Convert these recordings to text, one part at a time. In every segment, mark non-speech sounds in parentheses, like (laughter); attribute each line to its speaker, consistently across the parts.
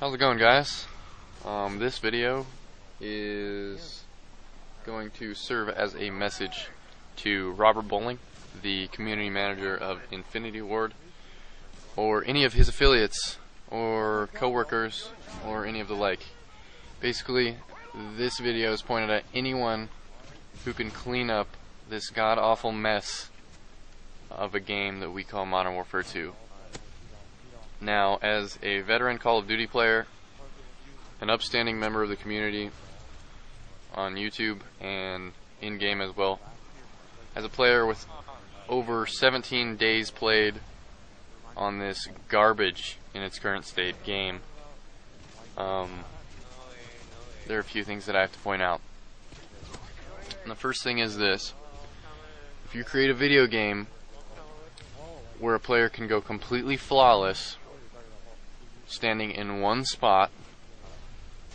Speaker 1: How's it going guys? Um, this video is going to serve as a message to Robert Bowling, the community manager of Infinity Ward, or any of his affiliates, or coworkers, or any of the like. Basically, this video is pointed at anyone who can clean up this god-awful mess of a game that we call Modern Warfare 2. Now, as a veteran Call of Duty player, an upstanding member of the community on YouTube and in game as well, as a player with over 17 days played on this garbage in its current state game, um, there are a few things that I have to point out. And the first thing is this if you create a video game where a player can go completely flawless standing in one spot,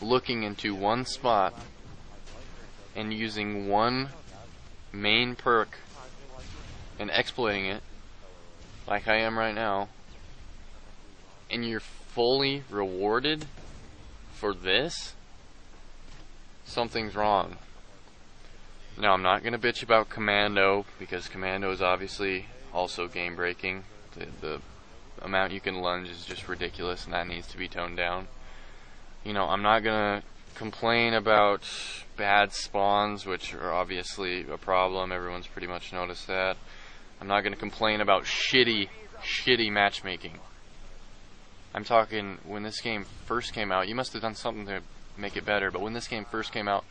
Speaker 1: looking into one spot, and using one main perk and exploiting it, like I am right now, and you're fully rewarded for this, something's wrong. Now, I'm not going to bitch about Commando, because Commando is obviously also game breaking. The, the amount you can lunge is just ridiculous and that needs to be toned down. You know, I'm not going to complain about bad spawns, which are obviously a problem. Everyone's pretty much noticed that. I'm not going to complain about shitty, shitty matchmaking. I'm talking when this game first came out, you must have done something to make it better, but when this game first came out,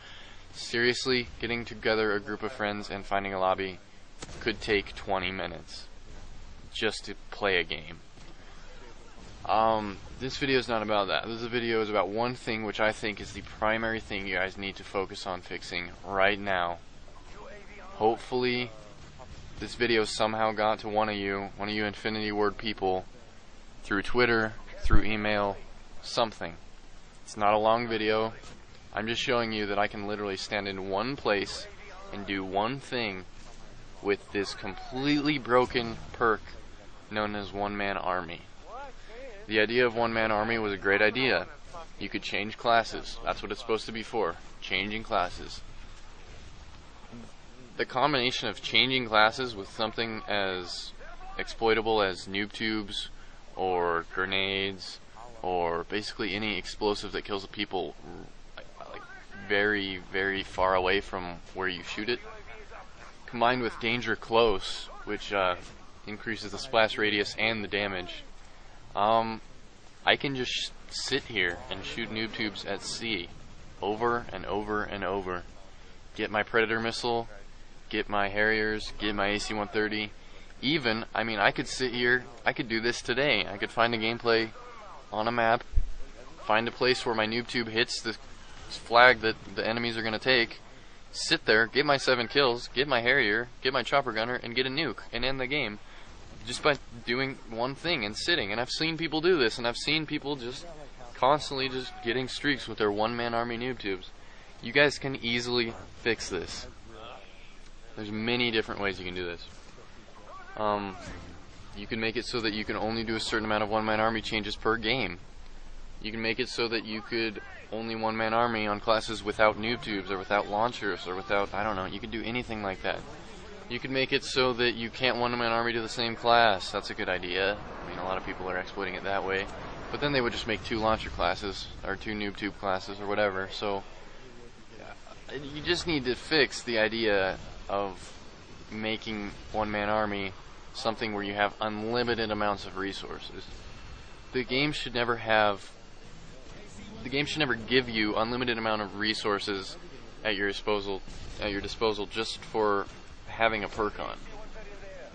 Speaker 1: seriously, getting together a group of friends and finding a lobby could take 20 minutes just to play a game. Um, this video is not about that. This video is about one thing which I think is the primary thing you guys need to focus on fixing right now. Hopefully, this video somehow got to one of you, one of you Infinity Ward people, through Twitter, through email, something. It's not a long video. I'm just showing you that I can literally stand in one place and do one thing with this completely broken perk known as One Man Army. The idea of one-man army was a great idea. You could change classes. That's what it's supposed to be for. Changing classes. The combination of changing classes with something as exploitable as noob tubes or grenades or basically any explosive that kills people like very very far away from where you shoot it combined with danger close which uh, increases the splash radius and the damage um, I can just sit here and shoot noob tubes at C over and over and over. Get my Predator missile, get my Harriers, get my AC-130. Even, I mean, I could sit here, I could do this today. I could find a gameplay on a map, find a place where my noob tube hits the flag that the enemies are going to take, sit there, get my seven kills, get my Harrier, get my chopper gunner, and get a nuke, and end the game just by doing one thing and sitting. And I've seen people do this, and I've seen people just constantly just getting streaks with their one-man army noob tubes. You guys can easily fix this. There's many different ways you can do this. Um, you can make it so that you can only do a certain amount of one-man army changes per game. You can make it so that you could only one-man army on classes without noob tubes or without launchers or without, I don't know, you can do anything like that. You could make it so that you can't one-man army to the same class. That's a good idea. I mean, a lot of people are exploiting it that way. But then they would just make two launcher classes, or two noob tube classes, or whatever. So, you just need to fix the idea of making one-man army something where you have unlimited amounts of resources. The game should never have the game should never give you unlimited amount of resources at your disposal at your disposal just for having a perk on.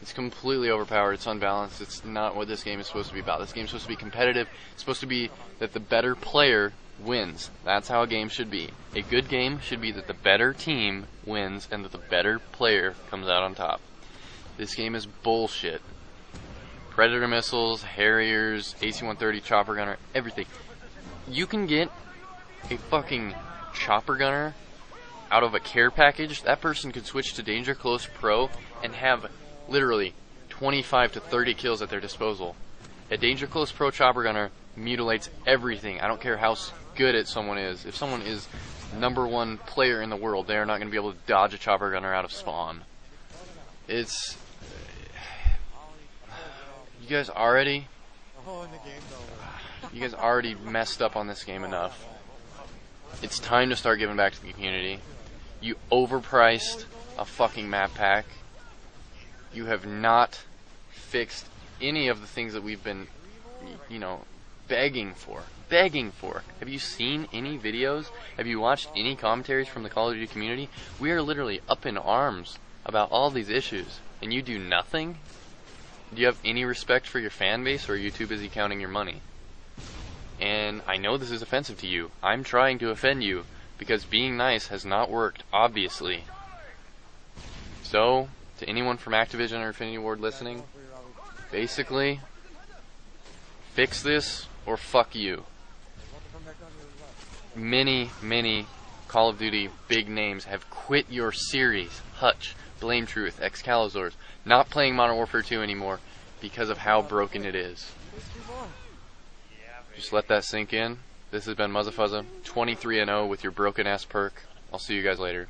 Speaker 1: It's completely overpowered. It's unbalanced. It's not what this game is supposed to be about. This game is supposed to be competitive. It's supposed to be that the better player wins. That's how a game should be. A good game should be that the better team wins and that the better player comes out on top. This game is bullshit. Predator missiles, Harriers, AC-130 chopper gunner, everything. You can get a fucking chopper gunner out of a care package, that person could switch to Danger Close Pro and have literally 25 to 30 kills at their disposal. A Danger Close Pro Chopper Gunner mutilates everything. I don't care how good it someone is. If someone is number one player in the world, they are not going to be able to dodge a Chopper Gunner out of spawn. It's. (sighs) You guys already. (sighs) You guys already messed up on this game enough. It's time to start giving back to the community. You overpriced a fucking map pack. You have not fixed any of the things that we've been, you know, begging for. Begging for. Have you seen any videos? Have you watched any commentaries from the Call of Duty community? We are literally up in arms about all these issues, and you do nothing? Do you have any respect for your fan base, or are you too busy counting your money? And I know this is offensive to you. I'm trying to offend you because being nice has not worked, obviously. So, to anyone from Activision or Infinity Ward listening, basically, fix this or fuck you. Many, many Call of Duty big names have quit your series. Hutch, Blame Truth, Excaliburs, not playing Modern Warfare 2 anymore because of how broken it is. Just let that sink in. This has been Muzzafuzza, 23 and 0 with your broken ass perk. I'll see you guys later.